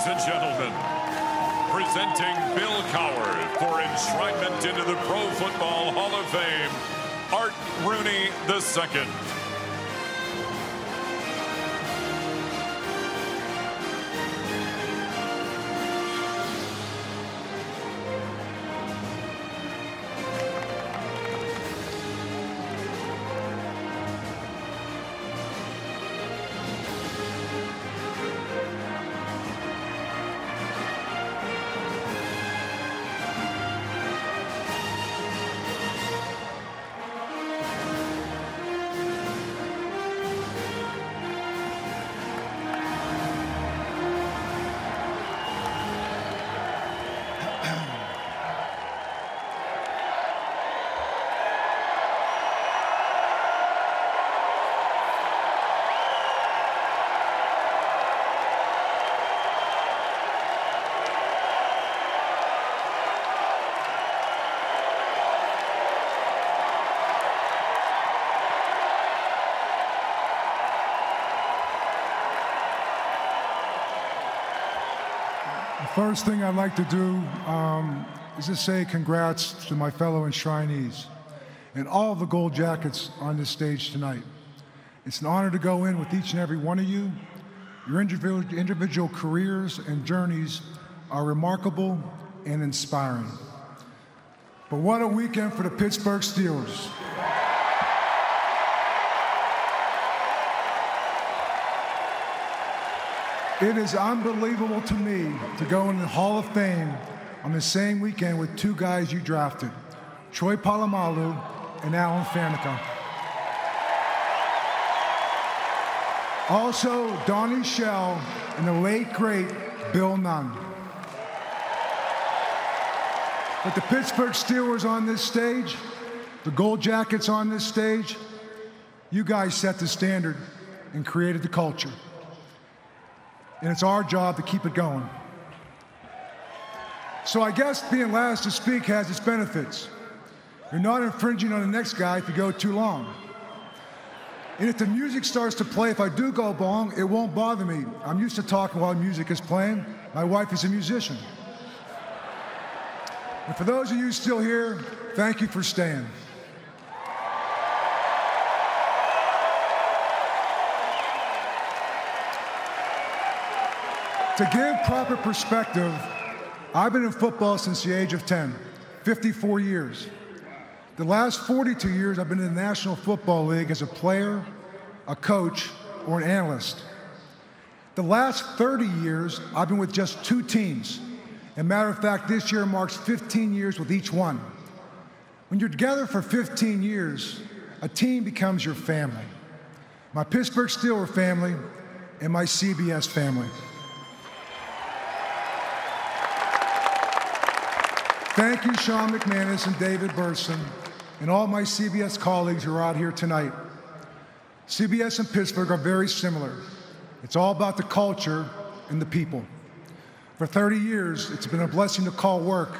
Ladies and gentlemen, presenting Bill Cowher for enshrinement into the Pro Football Hall of Fame, Art Rooney II. First thing I'd like to do um, is just say congrats to my fellow enshrinees and all the gold jackets on this stage tonight. It's an honor to go in with each and every one of you. Your individual, individual careers and journeys are remarkable and inspiring. But what a weekend for the Pittsburgh Steelers. It is unbelievable to me to go in the Hall of Fame on the same weekend with two guys you drafted, Troy Polamalu and Alan Faneca. Also, Donnie Shell and the late, great Bill Nunn. But the Pittsburgh Steelers on this stage, the Gold Jackets on this stage, you guys set the standard and created the culture and it's our job to keep it going. So I guess being last to speak has its benefits. You're not infringing on the next guy if you go too long. And if the music starts to play, if I do go long, it won't bother me. I'm used to talking while music is playing. My wife is a musician. And for those of you still here, thank you for staying. To give proper perspective, I've been in football since the age of 10, 54 years. The last 42 years, I've been in the National Football League as a player, a coach, or an analyst. The last 30 years, I've been with just two teams. And matter of fact, this year marks 15 years with each one. When you're together for 15 years, a team becomes your family. My Pittsburgh Steelers family and my CBS family. Thank you, Sean McManus and David Berson, and all my CBS colleagues who are out here tonight. CBS and Pittsburgh are very similar. It's all about the culture and the people. For 30 years, it's been a blessing to call work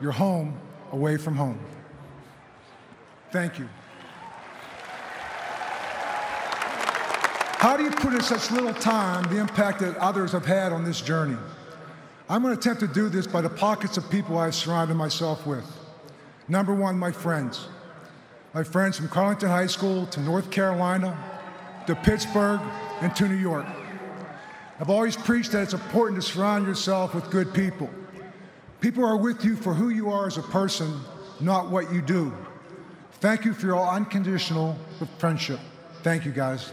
your home away from home. Thank you. How do you put in such little time the impact that others have had on this journey? I'm going to attempt to do this by the pockets of people I've surrounded myself with. Number one, my friends. My friends from Carlynton High School to North Carolina to Pittsburgh and to New York. I've always preached that it's important to surround yourself with good people. People are with you for who you are as a person, not what you do. Thank you for your unconditional friendship. Thank you, guys.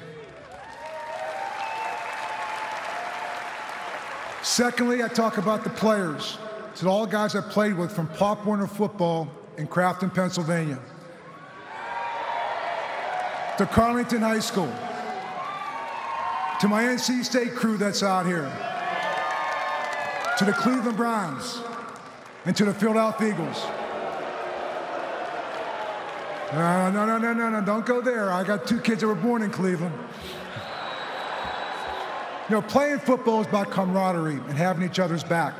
Secondly, I talk about the players. It's all the guys I played with from Pop Warner Football in Crafton, Pennsylvania. To Carlynton High School. To my NC State crew that's out here. To the Cleveland Browns. And to the Philadelphia Eagles. No, no, no, no, no, no, don't go there. I got two kids that were born in Cleveland. You know, playing football is about camaraderie and having each other's back.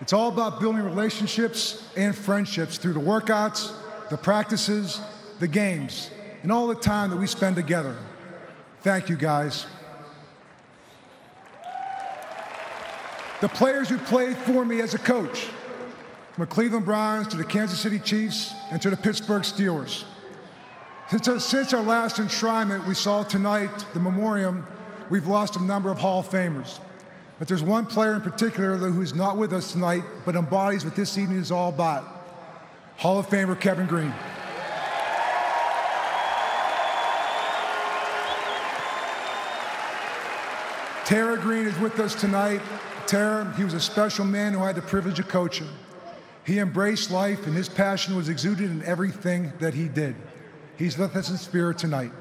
It's all about building relationships and friendships through the workouts, the practices, the games, and all the time that we spend together. Thank you, guys. the players who played for me as a coach, from the Cleveland Browns to the Kansas City Chiefs and to the Pittsburgh Steelers. Since our, since our last enshrinement we saw tonight, the memoriam, we've lost a number of Hall of Famers. But there's one player in particular who's not with us tonight, but embodies what this evening is all about. Hall of Famer Kevin Greene. Tara Greene is with us tonight. Tara, he was a special man who had the privilege of coaching. He embraced life, and his passion was exuded in everything that he did. He's with us in spirit tonight.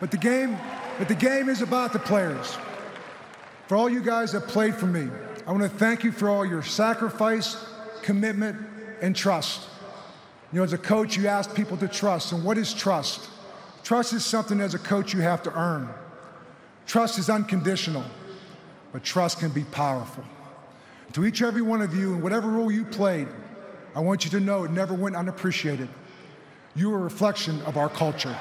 But the game, but the game is about the players. For all you guys that played for me, I want to thank you for all your sacrifice, commitment, and trust. You know, as a coach, you ask people to trust. And what is trust? Trust is something as a coach you have to earn. Trust is unconditional, but trust can be powerful. To each and every one of you, in whatever role you played, I want you to know it never went unappreciated. You are a reflection of our culture.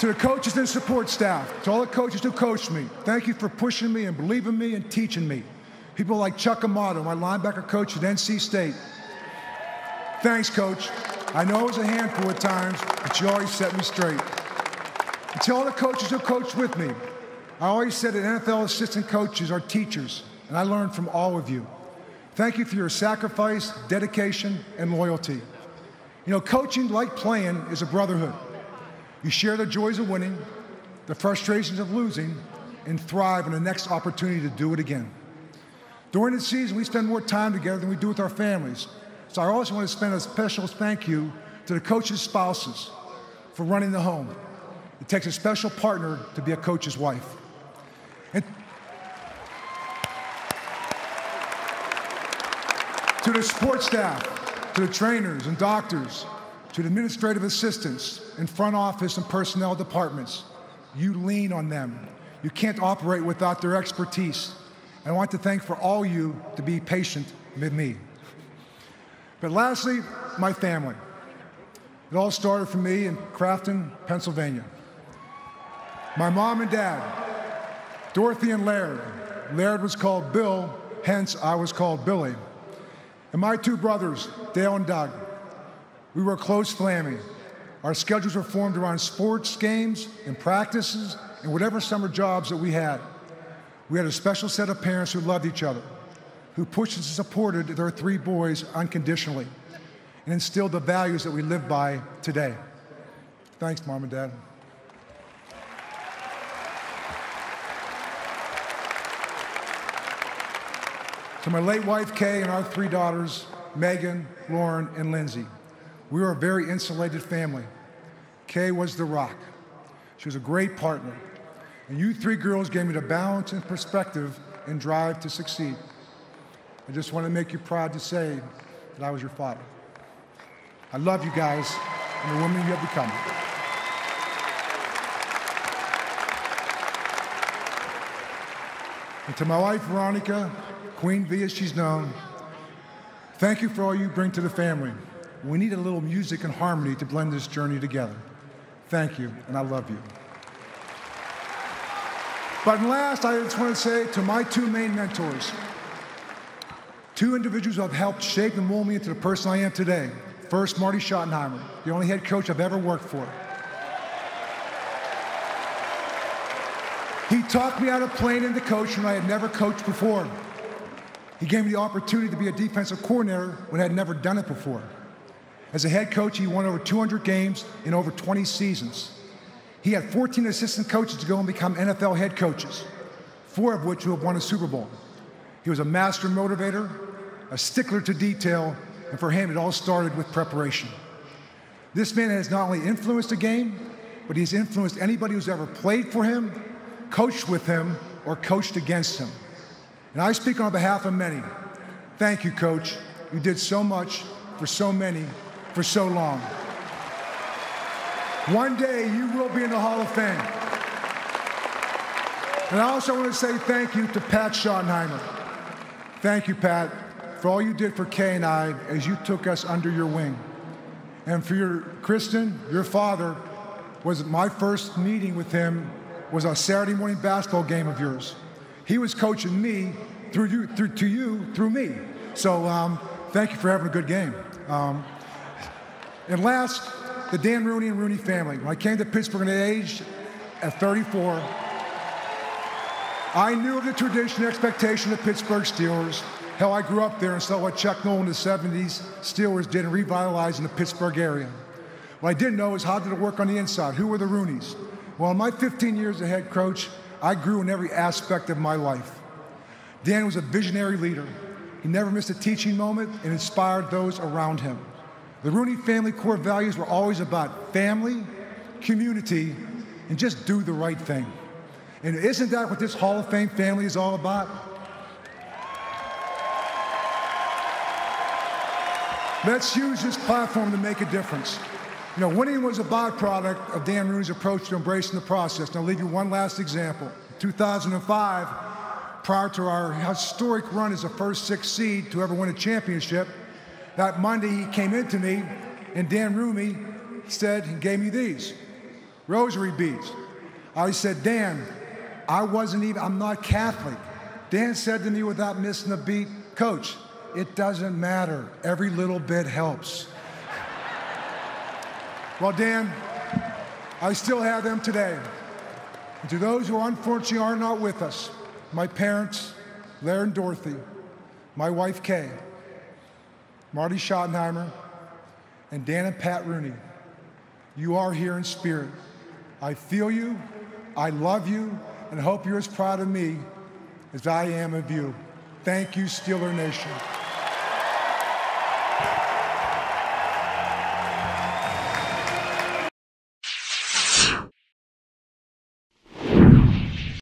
To the coaches and support staff, to all the coaches who coached me, thank you for pushing me and believing me and teaching me. People like Chuck Amato, my linebacker coach at NC State. Thanks, coach. I know it was a handful at times, but you always set me straight. And to all the coaches who coached with me, I always said that NFL assistant coaches are teachers, and I learned from all of you. Thank you for your sacrifice, dedication, and loyalty. You know, coaching, like playing, is a brotherhood. You share the joys of winning, the frustrations of losing, and thrive on the next opportunity to do it again. During the season, we spend more time together than we do with our families. So I also want to spend a special thank you to the coaches' spouses for running the home. It takes a special partner to be a coach's wife. And to the sports staff, to the trainers and doctors, to the administrative assistants in front office and personnel departments. You lean on them. You can't operate without their expertise. And I want to thank for all you to be patient with me. But lastly, my family. It all started for me in Crafton, Pennsylvania. My mom and dad, Dorothy and Laird. Laird was called Bill, hence I was called Billy. And my two brothers, Dale and Doug. We were a close family. Our schedules were formed around sports games and practices and whatever summer jobs that we had. We had a special set of parents who loved each other, who pushed and supported their three boys unconditionally, and instilled the values that we live by today. Thanks, Mom and Dad. To my late wife, Kay, and our three daughters, Megan, Lauren, and Lindsay. We were a very insulated family. Kay was the rock. She was a great partner. And you three girls gave me the balance and perspective and drive to succeed. I just want to make you proud to say that I was your father. I love you guys and the woman you have become. And to my wife, Veronica, Queen V as she's known, thank you for all you bring to the family. We need a little music and harmony to blend this journey together. Thank you, and I love you. But last, I just want to say to my two main mentors, two individuals who have helped shape and mold me into the person I am today. First, Marty Schottenheimer, the only head coach I've ever worked for. He taught me how to play in the coach when I had never coached before. He gave me the opportunity to be a defensive coordinator when I had never done it before. As a head coach, he won over 200 games in over 20 seasons. He had 14 assistant coaches to go and become NFL head coaches, four of which who have won a Super Bowl. He was a master motivator, a stickler to detail, and for him, it all started with preparation. This man has not only influenced the game, but he's influenced anybody who's ever played for him, coached with him, or coached against him. And I speak on behalf of many. Thank you, Coach. You did so much for so many for so long. One day you will be in the Hall of Fame. And I also want to say thank you to Pat Schottenheimer. Thank you, Pat, for all you did for Kay and I as you took us under your wing. And for your Kristen, your father, was my first meeting with him was a Saturday morning basketball game of yours. He was coaching me through you, through to you, through me. So um, thank you for having a good game. Um, and last, the Dan Rooney and Rooney family. When I came to Pittsburgh at age at 34, I knew of the tradition and expectation of the Pittsburgh Steelers, how I grew up there and saw what Chuck Noll in the 70s Steelers did in revitalizing the Pittsburgh area. What I didn't know is how did it work on the inside? Who were the Rooneys? Well, in my 15 years as head coach, I grew in every aspect of my life. Dan was a visionary leader. He never missed a teaching moment and inspired those around him. The Rooney family core values were always about family, community, and just do the right thing. And isn't that what this Hall of Fame family is all about? Let's use this platform to make a difference. You know, winning was a byproduct of Dan Rooney's approach to embracing the process. And I'll leave you one last example. In 2005, prior to our historic run as a first six seed to ever win a championship, that Monday he came into me and Dan Rooney said and gave me these rosary beads. I said, Dan, I wasn't even, I'm not Catholic. Dan said to me without missing a beat, Coach, it doesn't matter. Every little bit helps. well, Dan, I still have them today. And to those who unfortunately are not with us, my parents, Larry and Dorothy, my wife Kay, Marty Schottenheimer, and Dan and Pat Rooney, you are here in spirit. I feel you, I love you, and hope you're as proud of me as I am of you. Thank you, Steeler Nation.